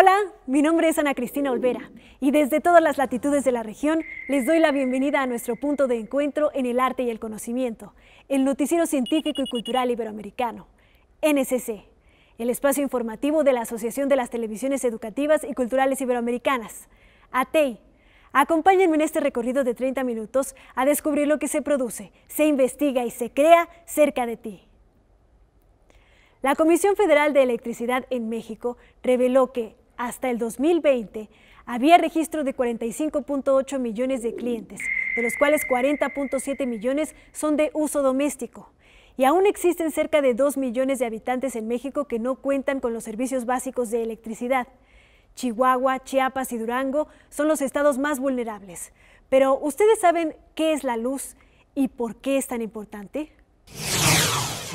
Hola, mi nombre es Ana Cristina Olvera y desde todas las latitudes de la región les doy la bienvenida a nuestro punto de encuentro en el arte y el conocimiento, el Noticiero Científico y Cultural Iberoamericano, NSC, el espacio informativo de la Asociación de las Televisiones Educativas y Culturales Iberoamericanas, ATEI. Acompáñenme en este recorrido de 30 minutos a descubrir lo que se produce, se investiga y se crea cerca de ti. La Comisión Federal de Electricidad en México reveló que hasta el 2020 había registro de 45.8 millones de clientes, de los cuales 40.7 millones son de uso doméstico. Y aún existen cerca de 2 millones de habitantes en México que no cuentan con los servicios básicos de electricidad. Chihuahua, Chiapas y Durango son los estados más vulnerables. Pero ¿ustedes saben qué es la luz y por qué es tan importante?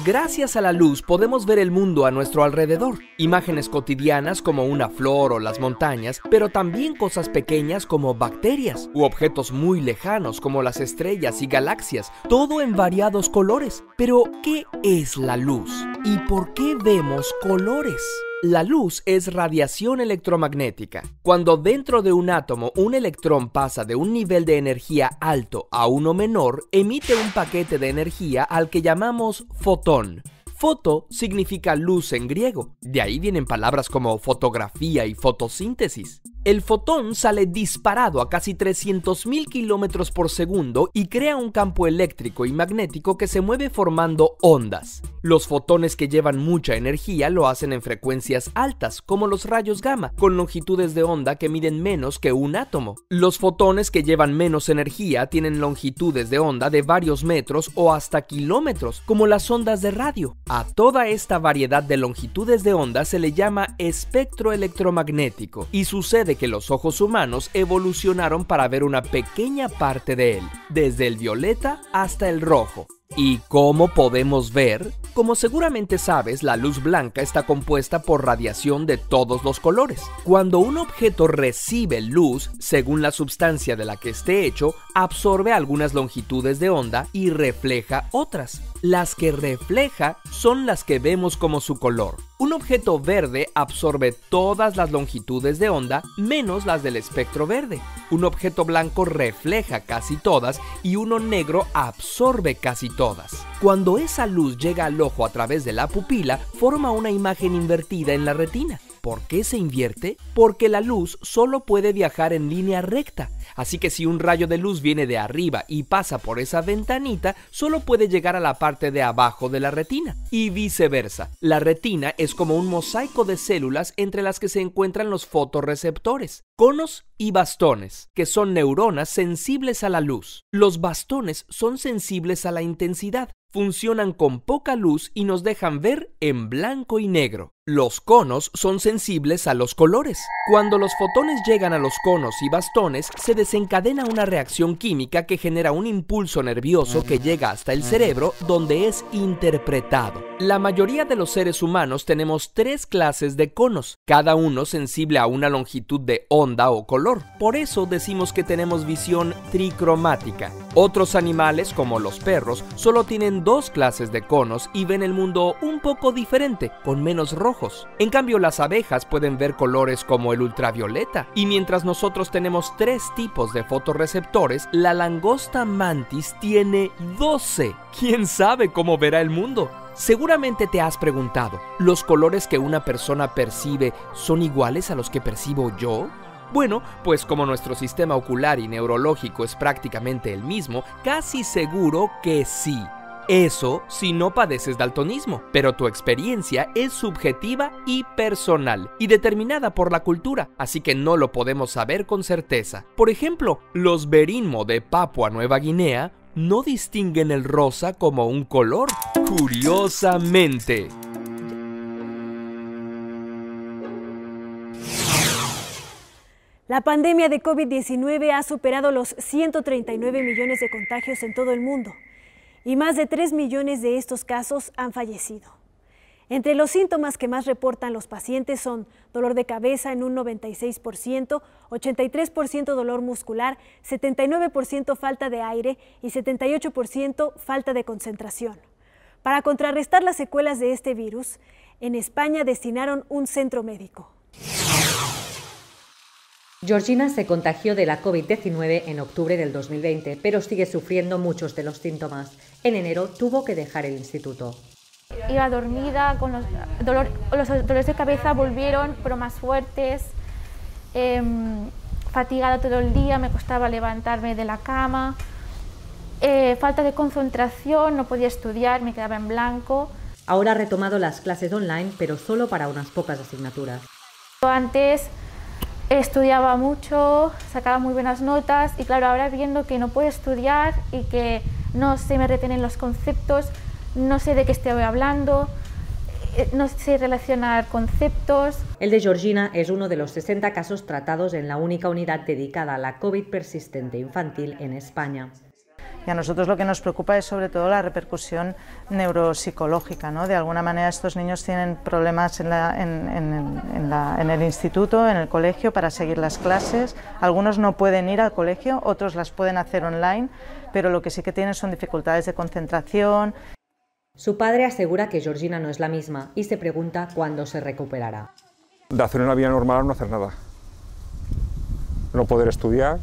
Gracias a la luz podemos ver el mundo a nuestro alrededor. Imágenes cotidianas como una flor o las montañas, pero también cosas pequeñas como bacterias u objetos muy lejanos como las estrellas y galaxias, todo en variados colores. Pero, ¿qué es la luz? ¿Y por qué vemos colores? La luz es radiación electromagnética. Cuando dentro de un átomo un electrón pasa de un nivel de energía alto a uno menor, emite un paquete de energía al que llamamos fotón. Foto significa luz en griego, de ahí vienen palabras como fotografía y fotosíntesis. El fotón sale disparado a casi 300.000 kilómetros por segundo y crea un campo eléctrico y magnético que se mueve formando ondas. Los fotones que llevan mucha energía lo hacen en frecuencias altas, como los rayos gamma, con longitudes de onda que miden menos que un átomo. Los fotones que llevan menos energía tienen longitudes de onda de varios metros o hasta kilómetros, como las ondas de radio. A toda esta variedad de longitudes de onda se le llama espectro electromagnético y sucede que los ojos humanos evolucionaron para ver una pequeña parte de él, desde el violeta hasta el rojo. ¿Y cómo podemos ver? Como seguramente sabes, la luz blanca está compuesta por radiación de todos los colores. Cuando un objeto recibe luz, según la sustancia de la que esté hecho, absorbe algunas longitudes de onda y refleja otras. Las que refleja son las que vemos como su color. Un objeto verde absorbe todas las longitudes de onda menos las del espectro verde. Un objeto blanco refleja casi todas y uno negro absorbe casi todas. Cuando esa luz llega al ojo a través de la pupila, forma una imagen invertida en la retina. ¿Por qué se invierte? Porque la luz solo puede viajar en línea recta, así que si un rayo de luz viene de arriba y pasa por esa ventanita, solo puede llegar a la parte de abajo de la retina, y viceversa. La retina es como un mosaico de células entre las que se encuentran los fotorreceptores, conos y bastones, que son neuronas sensibles a la luz. Los bastones son sensibles a la intensidad, funcionan con poca luz y nos dejan ver en blanco y negro. Los conos son sensibles a los colores. Cuando los fotones llegan a los conos y bastones, se desencadena una reacción química que genera un impulso nervioso que llega hasta el cerebro donde es interpretado. La mayoría de los seres humanos tenemos tres clases de conos, cada uno sensible a una longitud de onda o color. Por eso decimos que tenemos visión tricromática. Otros animales, como los perros, solo tienen dos clases de conos y ven el mundo un poco diferente, con menos rojo en cambio, las abejas pueden ver colores como el ultravioleta. Y mientras nosotros tenemos tres tipos de fotorreceptores, la langosta mantis tiene 12. ¿Quién sabe cómo verá el mundo? Seguramente te has preguntado, ¿los colores que una persona percibe son iguales a los que percibo yo? Bueno, pues como nuestro sistema ocular y neurológico es prácticamente el mismo, casi seguro que sí. Eso si no padeces daltonismo, pero tu experiencia es subjetiva y personal y determinada por la cultura, así que no lo podemos saber con certeza. Por ejemplo, los Berinmo de Papua Nueva Guinea no distinguen el rosa como un color, curiosamente. La pandemia de COVID-19 ha superado los 139 millones de contagios en todo el mundo y más de 3 millones de estos casos han fallecido. Entre los síntomas que más reportan los pacientes son dolor de cabeza en un 96%, 83% dolor muscular, 79% falta de aire y 78% falta de concentración. Para contrarrestar las secuelas de este virus, en España destinaron un centro médico. Georgina se contagió de la COVID-19 en octubre del 2020, pero sigue sufriendo muchos de los síntomas. En enero tuvo que dejar el instituto. Iba dormida, con los, los dolores de cabeza volvieron, pero más fuertes. Em, fatigada todo el día, me costaba levantarme de la cama. Eh, falta de concentración, no podía estudiar, me quedaba en blanco. Ahora ha retomado las clases online, pero solo para unas pocas asignaturas. Antes estudiaba mucho, sacaba muy buenas notas y claro, ahora viendo que no puedo estudiar y que no se me retienen los conceptos, no sé de qué estoy hablando, eh, no sé relacionar conceptos. El de Georgina es uno de los 60 casos tratados en la única unidad dedicada a la COVID persistente infantil en España. Y a nosotros lo que nos preocupa es sobre todo la repercusión neuropsicológica. ¿no? De alguna manera estos niños tienen problemas en, en, el instituto, en el colegio, para seguir las clases. Algunos no pueden ir al colegio, otros las pueden hacer online, pero lo que sí que tienen son dificultades de concentración. Su padre asegura que Georgina no es la misma y se pregunta cuándo se recuperará. De hacer una vida normal no hacer nada. No poder estudiar,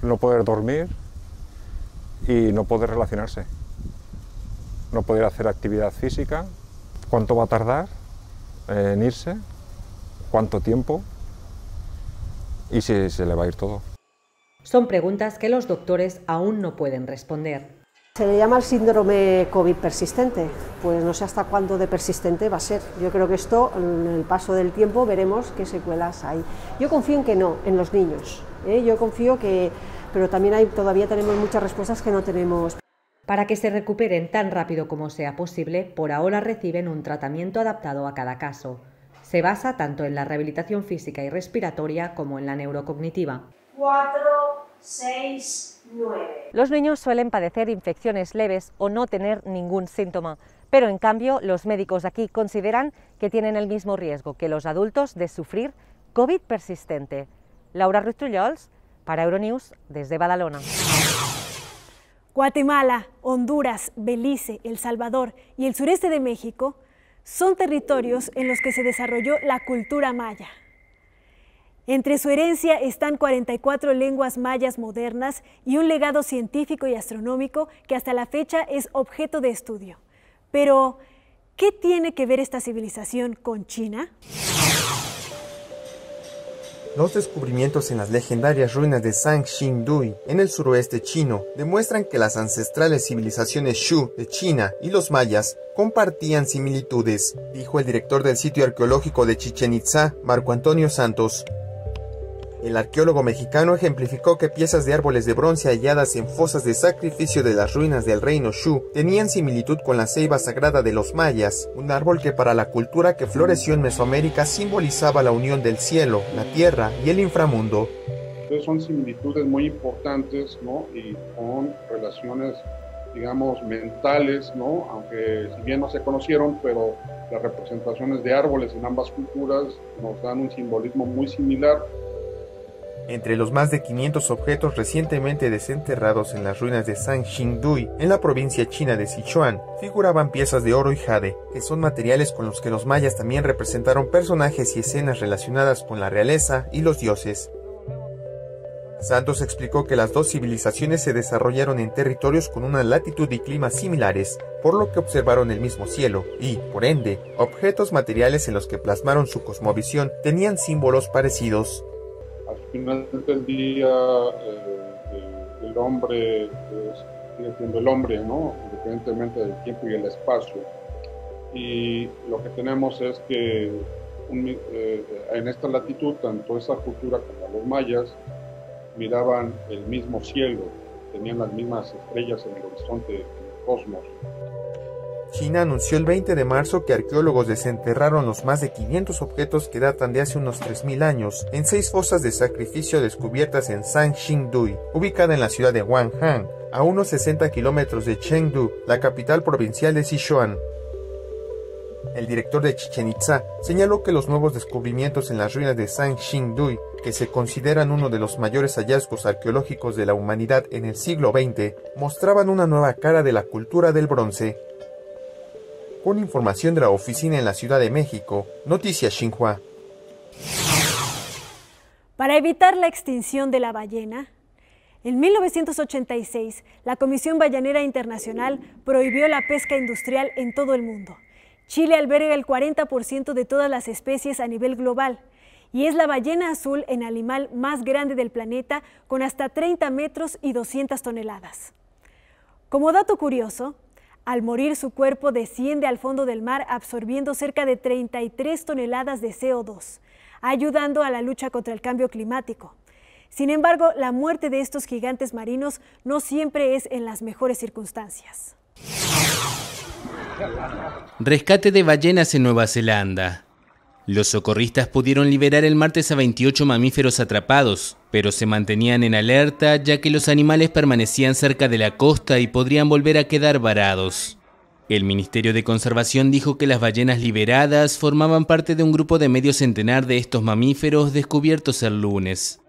no poder dormir, y no poder relacionarse, no poder hacer actividad física, cuánto va a tardar en irse, cuánto tiempo y si se le va a ir todo. Son preguntas que los doctores aún no pueden responder. Se le llama el síndrome COVID persistente, pues no sé hasta cuándo de persistente va a ser. Yo creo que esto, en el paso del tiempo, veremos qué secuelas hay. Yo confío en que no, en los niños. ¿eh? Yo confío que pero también hay, todavía tenemos muchas respuestas que no tenemos. Para que se recuperen tan rápido como sea posible, por ahora reciben un tratamiento adaptado a cada caso. Se basa tanto en la rehabilitación física y respiratoria como en la neurocognitiva. 4, 6, 9. Los niños suelen padecer infecciones leves o no tener ningún síntoma, pero en cambio los médicos aquí consideran que tienen el mismo riesgo que los adultos de sufrir COVID persistente. Laura Ruiz para Euronews, desde Badalona. Guatemala, Honduras, Belice, El Salvador y el sureste de México son territorios en los que se desarrolló la cultura maya. Entre su herencia están 44 lenguas mayas modernas y un legado científico y astronómico que hasta la fecha es objeto de estudio. Pero, ¿qué tiene que ver esta civilización con China? Los descubrimientos en las legendarias ruinas de Dui, en el suroeste chino demuestran que las ancestrales civilizaciones Shu de China y los mayas compartían similitudes, dijo el director del sitio arqueológico de Chichen Itza, Marco Antonio Santos. El arqueólogo mexicano ejemplificó que piezas de árboles de bronce halladas en fosas de sacrificio de las ruinas del reino Shu tenían similitud con la ceiba sagrada de los mayas, un árbol que para la cultura que floreció en Mesoamérica simbolizaba la unión del cielo, la tierra y el inframundo. Entonces son similitudes muy importantes, ¿no? Y con relaciones, digamos, mentales, ¿no? Aunque si bien no se conocieron, pero las representaciones de árboles en ambas culturas nos dan un simbolismo muy similar entre los más de 500 objetos recientemente desenterrados en las ruinas de Sanxingdui, en la provincia china de Sichuan, figuraban piezas de oro y jade, que son materiales con los que los mayas también representaron personajes y escenas relacionadas con la realeza y los dioses. Santos explicó que las dos civilizaciones se desarrollaron en territorios con una latitud y clima similares, por lo que observaron el mismo cielo y, por ende, objetos materiales en los que plasmaron su cosmovisión tenían símbolos parecidos final del día eh, el, hombre sigue siendo el hombre, independientemente del tiempo y el espacio. Y lo que tenemos es que eh, en esta latitud, tanto esa cultura como los mayas miraban el mismo cielo, tenían las mismas estrellas en el horizonte del cosmos. China anunció el 20 de marzo que arqueólogos desenterraron los más de 500 objetos que datan de hace unos 3.000 años en seis fosas de sacrificio descubiertas en Sanxingdui, ubicada en la ciudad de Wanhang, a unos 60 kilómetros de Chengdu, la capital provincial de Sichuan. El director de Chichen Itza señaló que los nuevos descubrimientos en las ruinas de Sanxingdui, que se consideran uno de los mayores hallazgos arqueológicos de la humanidad en el siglo XX, mostraban una nueva cara de la cultura del bronce con información de la oficina en la Ciudad de México, Noticias Xinhua. Para evitar la extinción de la ballena, en 1986 la Comisión Ballenera Internacional prohibió la pesca industrial en todo el mundo. Chile alberga el 40% de todas las especies a nivel global y es la ballena azul en animal más grande del planeta con hasta 30 metros y 200 toneladas. Como dato curioso, al morir su cuerpo desciende al fondo del mar absorbiendo cerca de 33 toneladas de CO2, ayudando a la lucha contra el cambio climático. Sin embargo, la muerte de estos gigantes marinos no siempre es en las mejores circunstancias. Rescate de ballenas en Nueva Zelanda. Los socorristas pudieron liberar el martes a 28 mamíferos atrapados, pero se mantenían en alerta ya que los animales permanecían cerca de la costa y podrían volver a quedar varados. El Ministerio de Conservación dijo que las ballenas liberadas formaban parte de un grupo de medio centenar de estos mamíferos descubiertos el lunes.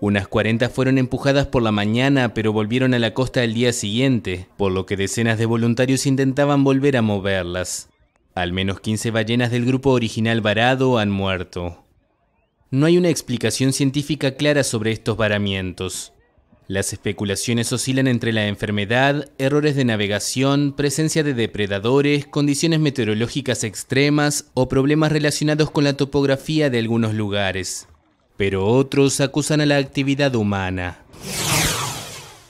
Unas 40 fueron empujadas por la mañana, pero volvieron a la costa el día siguiente, por lo que decenas de voluntarios intentaban volver a moverlas. Al menos 15 ballenas del grupo original varado han muerto. No hay una explicación científica clara sobre estos varamientos. Las especulaciones oscilan entre la enfermedad, errores de navegación, presencia de depredadores, condiciones meteorológicas extremas o problemas relacionados con la topografía de algunos lugares. Pero otros acusan a la actividad humana.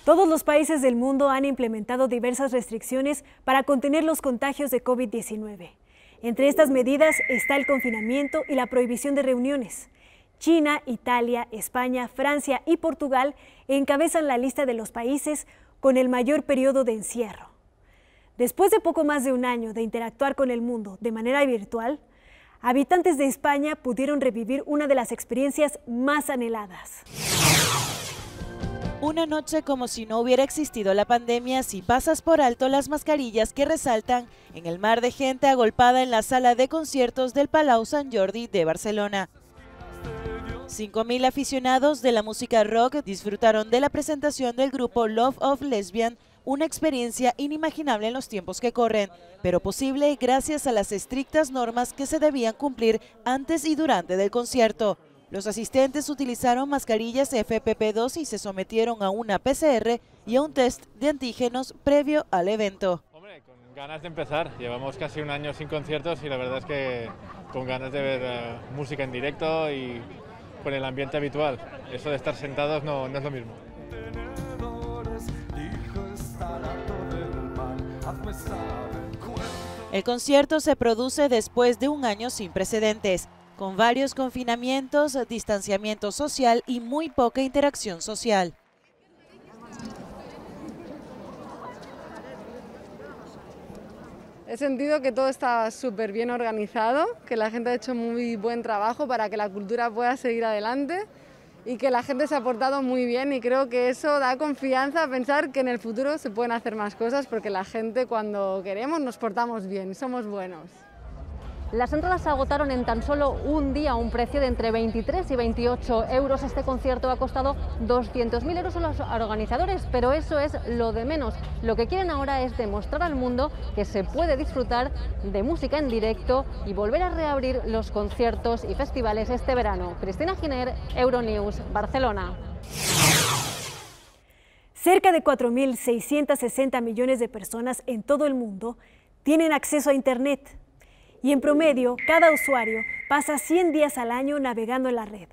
Todos los países del mundo han implementado diversas restricciones para contener los contagios de COVID-19. Entre estas medidas está el confinamiento y la prohibición de reuniones. China, Italia, España, Francia y Portugal encabezan la lista de los países con el mayor periodo de encierro. Después de poco más de un año de interactuar con el mundo de manera virtual, habitantes de España pudieron revivir una de las experiencias más anheladas. Una noche como si no hubiera existido la pandemia si pasas por alto las mascarillas que resaltan en el mar de gente agolpada en la sala de conciertos del Palau Sant Jordi de Barcelona. 5.000 aficionados de la música rock disfrutaron de la presentación del grupo Love of Lesbian, una experiencia inimaginable en los tiempos que corren, pero posible gracias a las estrictas normas que se debían cumplir antes y durante del concierto. Los asistentes utilizaron mascarillas FPP2 y se sometieron a una PCR y a un test de antígenos previo al evento. Hombre, con ganas de empezar. Llevamos casi un año sin conciertos y la verdad es que con ganas de ver eh, música en directo y con el ambiente habitual. Eso de estar sentados no, es lo mismo. El concierto se produce después de un año sin precedentes con varios confinamientos, distanciamiento social y muy poca interacción social. He sentido que todo está súper bien organizado, que la gente ha hecho muy buen trabajo para que la cultura pueda seguir adelante y que la gente se ha portado muy bien y creo que eso da confianza a pensar que en el futuro se pueden hacer más cosas porque la gente cuando queremos nos portamos bien, somos buenos. Las entradas se agotaron en tan solo un día, un precio de entre 23 y 28 euros. Este concierto ha costado 200.000 euros a los organizadores, pero eso es lo de menos. Lo que quieren ahora es demostrar al mundo que se puede disfrutar de música en directo y volver a reabrir los conciertos y festivales este verano. Cristina Giner, Euronews, Barcelona. Cerca de 4.660 millones de personas en todo el mundo tienen acceso a Internet y en promedio cada usuario pasa 100 días al año navegando en la red.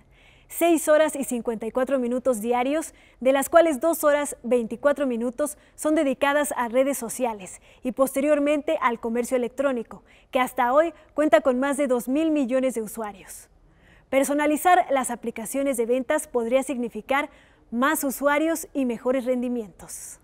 6 horas y 54 minutos diarios, de las cuales 2 horas 24 minutos son dedicadas a redes sociales y posteriormente al comercio electrónico, que hasta hoy cuenta con más de 2 mil millones de usuarios. Personalizar las aplicaciones de ventas podría significar más usuarios y mejores rendimientos.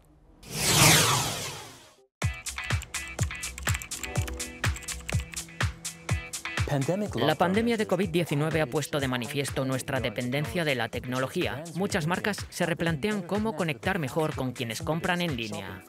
La pandemia de COVID-19 ha puesto de manifiesto nuestra dependencia de la tecnología. Muchas marcas se replantean cómo conectar mejor con quienes compran en línea.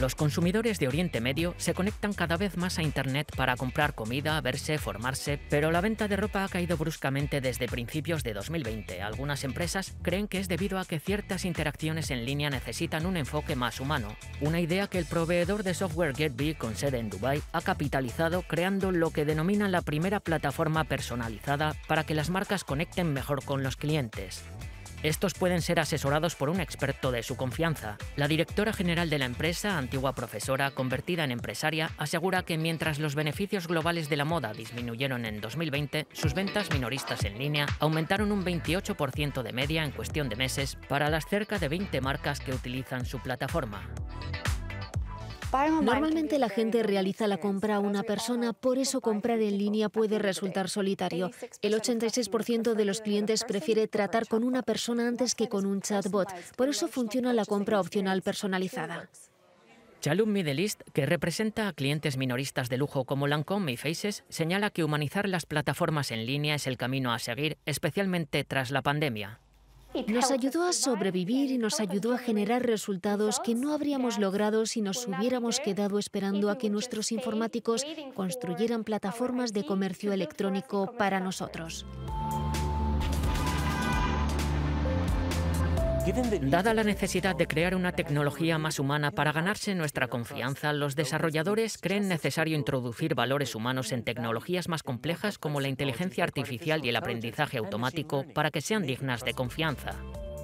Los consumidores de Oriente Medio se conectan cada vez más a Internet para comprar comida, verse, formarse, pero la venta de ropa ha caído bruscamente desde principios de 2020. Algunas empresas creen que es debido a que ciertas interacciones en línea necesitan un enfoque más humano, una idea que el proveedor de software GetBee con sede en Dubai ha capitalizado creando lo que denominan la primera plataforma personalizada para que las marcas conecten mejor con los clientes. Estos pueden ser asesorados por un experto de su confianza. La directora general de la empresa, antigua profesora, convertida en empresaria, asegura que mientras los beneficios globales de la moda disminuyeron en 2020, sus ventas minoristas en línea aumentaron un 28% de media en cuestión de meses para las cerca de 20 marcas que utilizan su plataforma. Normalmente la gente realiza la compra a una persona, por eso comprar en línea puede resultar solitario. El 86% de los clientes prefiere tratar con una persona antes que con un chatbot, por eso funciona la compra opcional personalizada. Chalum Middle East, que representa a clientes minoristas de lujo como Lancome y Faces, señala que humanizar las plataformas en línea es el camino a seguir, especialmente tras la pandemia. Nos ayudó a sobrevivir y nos ayudó a generar resultados que no habríamos logrado si nos hubiéramos quedado esperando a que nuestros informáticos construyeran plataformas de comercio electrónico para nosotros. Dada la necesidad de crear una tecnología más humana para ganarse nuestra confianza, los desarrolladores creen necesario introducir valores humanos en tecnologías más complejas como la inteligencia artificial y el aprendizaje automático para que sean dignas de confianza.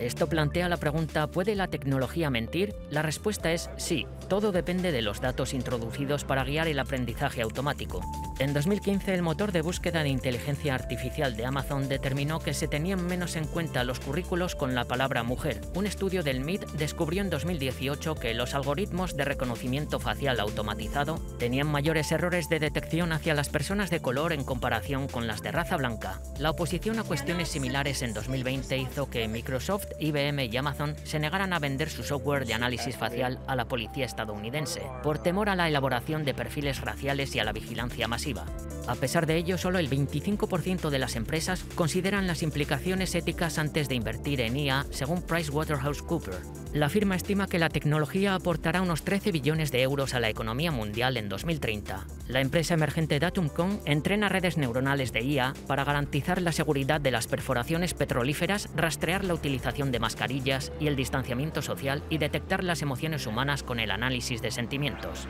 Esto plantea la pregunta, ¿puede la tecnología mentir? La respuesta es sí, todo depende de los datos introducidos para guiar el aprendizaje automático. En 2015, el motor de búsqueda de inteligencia artificial de Amazon determinó que se tenían menos en cuenta los currículos con la palabra mujer. Un estudio del MIT descubrió en 2018 que los algoritmos de reconocimiento facial automatizado tenían mayores errores de detección hacia las personas de color en comparación con las de raza blanca. La oposición a cuestiones similares en 2020 hizo que Microsoft IBM y Amazon se negaran a vender su software de análisis facial a la policía estadounidense, por temor a la elaboración de perfiles raciales y a la vigilancia masiva. A pesar de ello, solo el 25% de las empresas consideran las implicaciones éticas antes de invertir en IA, según PricewaterhouseCoopers. La firma estima que la tecnología aportará unos 13 billones de euros a la economía mundial en 2030. La empresa emergente Datumcon entrena redes neuronales de IA para garantizar la seguridad de las perforaciones petrolíferas, rastrear la utilización de mascarillas y el distanciamiento social y detectar las emociones humanas con el análisis de sentimientos.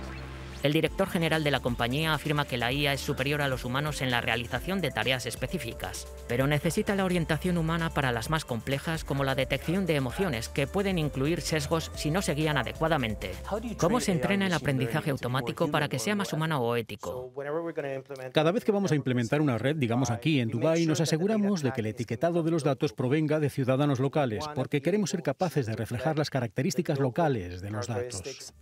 El director general de la compañía afirma que la IA es superior a los humanos en la realización de tareas específicas, pero necesita la orientación humana para las más complejas como la detección de emociones que pueden incluir sesgos si no se guían adecuadamente. ¿Cómo se entrena el aprendizaje automático para que sea más humano o ético? Cada vez que vamos a implementar una red, digamos aquí en Dubái, nos aseguramos de que el etiquetado de los datos provenga de ciudadanos locales, porque queremos ser capaces de reflejar las características locales de los datos.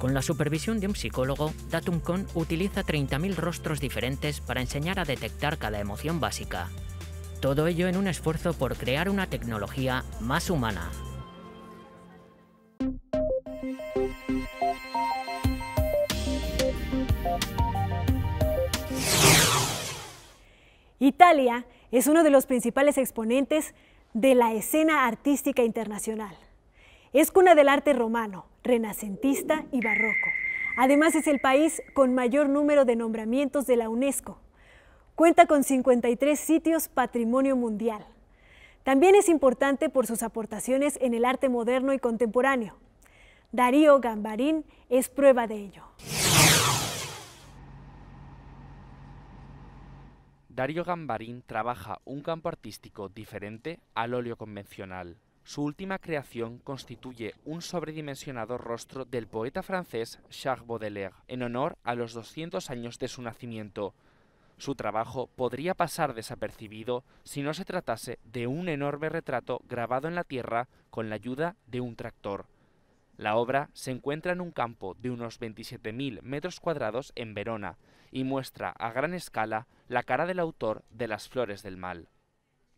Con la supervisión de un psicólogo, DatumCon utiliza 30.000 rostros diferentes para enseñar a detectar cada emoción básica. Todo ello en un esfuerzo por crear una tecnología más humana. Italia es uno de los principales exponentes de la escena artística internacional. Es cuna del arte romano, renacentista y barroco. Además es el país con mayor número de nombramientos de la UNESCO. Cuenta con 53 sitios patrimonio mundial. También es importante por sus aportaciones en el arte moderno y contemporáneo. Darío Gambarín es prueba de ello. Darío Gambarín trabaja un campo artístico diferente al óleo convencional. Su última creación constituye un sobredimensionado rostro del poeta francés Charles Baudelaire, en honor a los 200 años de su nacimiento. Su trabajo podría pasar desapercibido si no se tratase de un enorme retrato grabado en la tierra con la ayuda de un tractor. La obra se encuentra en un campo de unos 27.000 metros cuadrados en Verona y muestra a gran escala la cara del autor de Las Flores del Mal.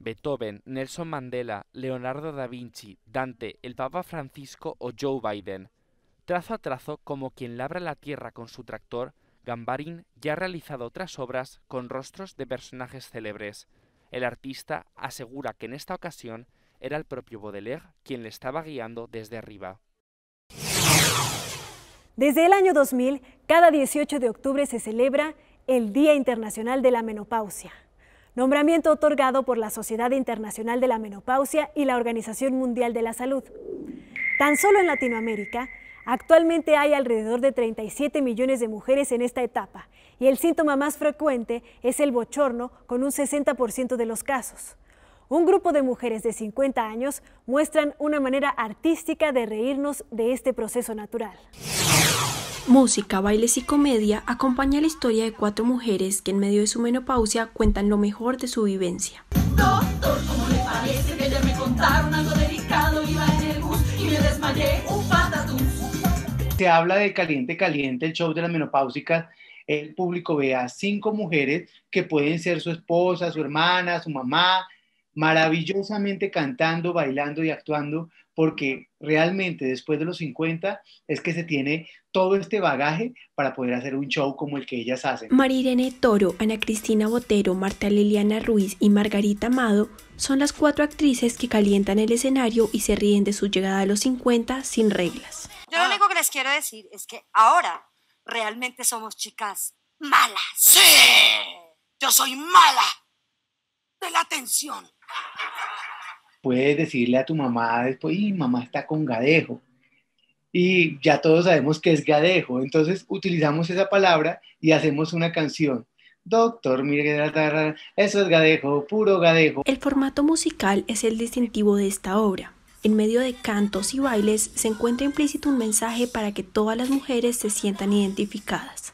Beethoven, Nelson Mandela, Leonardo da Vinci, Dante, el Papa Francisco o Joe Biden. Trazo a trazo, como quien labra la tierra con su tractor, Gambarin ya ha realizado otras obras con rostros de personajes célebres. El artista asegura que en esta ocasión era el propio Baudelaire quien le estaba guiando desde arriba. Desde el año 2000, cada 18 de octubre se celebra el Día Internacional de la Menopausia nombramiento otorgado por la Sociedad Internacional de la Menopausia y la Organización Mundial de la Salud. Tan solo en Latinoamérica Actualmente hay alrededor de 37 millones de mujeres en esta etapa y el síntoma más frecuente es el bochorno con un 60% de los casos. Un grupo de mujeres de 50 años muestran una manera artística de reírnos de este proceso natural. Música, bailes y comedia acompaña la historia de cuatro mujeres que en medio de su menopausia cuentan lo mejor de su vivencia. Doctor, ¿cómo le parece que ayer me contaron algo delicado? Iba en el bus y me desmayé, un patatús. Se habla de Caliente Caliente, el show de las menopáusicas. El público ve a cinco mujeres que pueden ser su esposa, su hermana, su mamá, maravillosamente cantando, bailando y actuando, porque realmente después de los 50 es que se tiene todo este bagaje para poder hacer un show como el que ellas hacen. Marirene Toro, Ana Cristina Botero, Marta Liliana Ruiz y Margarita Amado son las cuatro actrices que calientan el escenario y se ríen de su llegada a los 50 sin reglas. Yo lo único que les quiero decir es que ahora realmente somos chicas malas. Sí, yo soy mala de la atención puedes decirle a tu mamá después, y mamá está con gadejo. Y ya todos sabemos que es gadejo. Entonces utilizamos esa palabra y hacemos una canción. Doctor, mire, eso es gadejo, puro gadejo. El formato musical es el distintivo de esta obra. En medio de cantos y bailes se encuentra implícito un mensaje para que todas las mujeres se sientan identificadas.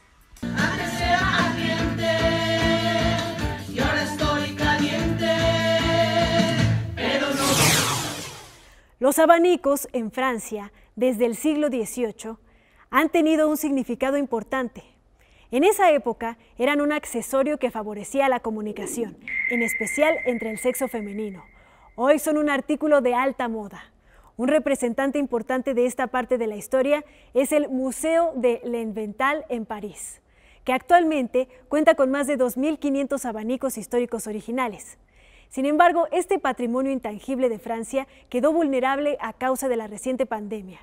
Los abanicos en Francia, desde el siglo XVIII, han tenido un significado importante. En esa época eran un accesorio que favorecía la comunicación, en especial entre el sexo femenino. Hoy son un artículo de alta moda. Un representante importante de esta parte de la historia es el Museo de L'Invental en París, que actualmente cuenta con más de 2.500 abanicos históricos originales. Sin embargo, este patrimonio intangible de Francia quedó vulnerable a causa de la reciente pandemia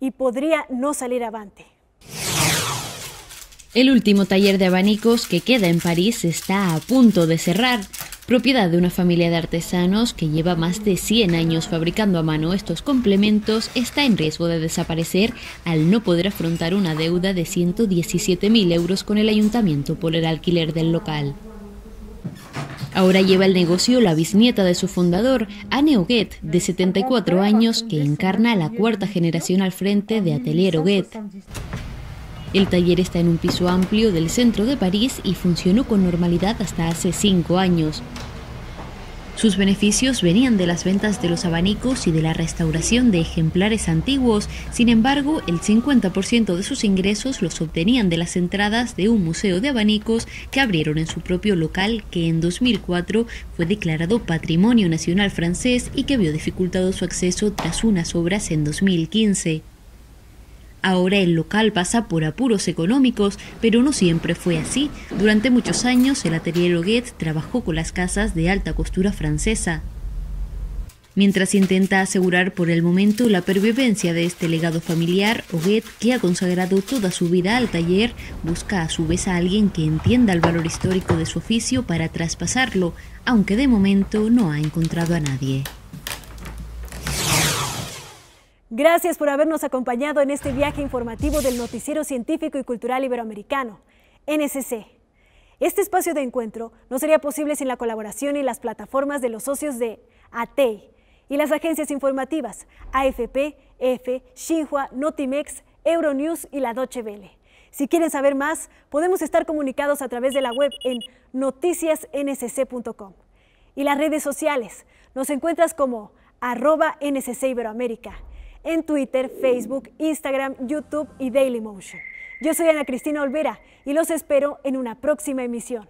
y podría no salir avante. El último taller de abanicos que queda en París está a punto de cerrar. Propiedad de una familia de artesanos que lleva más de 100 años fabricando a mano estos complementos, está en riesgo de desaparecer al no poder afrontar una deuda de 117.000 euros con el ayuntamiento por el alquiler del local. Ahora lleva el negocio la bisnieta de su fundador, Anne Huguet, de 74 años, que encarna la cuarta generación al frente de Atelier Huguet. El taller está en un piso amplio del centro de París y funcionó con normalidad hasta hace cinco años. Sus beneficios venían de las ventas de los abanicos y de la restauración de ejemplares antiguos, sin embargo, el 50% de sus ingresos los obtenían de las entradas de un museo de abanicos que abrieron en su propio local que en 2004 fue declarado Patrimonio Nacional francés y que vio dificultado su acceso tras unas obras en 2015. Ahora el local pasa por apuros económicos, pero no siempre fue así. Durante muchos años el atelier Hoguet trabajó con las casas de alta costura francesa. Mientras intenta asegurar por el momento la pervivencia de este legado familiar, Hoguet, que ha consagrado toda su vida al taller, busca a su vez a alguien que entienda el valor histórico de su oficio para traspasarlo, aunque de momento no ha encontrado a nadie. Gracias por habernos acompañado en este viaje informativo del Noticiero Científico y Cultural Iberoamericano, NSC. Este espacio de encuentro no sería posible sin la colaboración y las plataformas de los socios de ATEI y las agencias informativas AFP, EFE, Xinhua, Notimex, Euronews y la Deutsche Welle. Si quieren saber más, podemos estar comunicados a través de la web en noticiasnsc.com. Y las redes sociales, nos encuentras como arroba NSC Iberoamérica en Twitter, Facebook, Instagram, YouTube y Dailymotion. Yo soy Ana Cristina Olvera y los espero en una próxima emisión.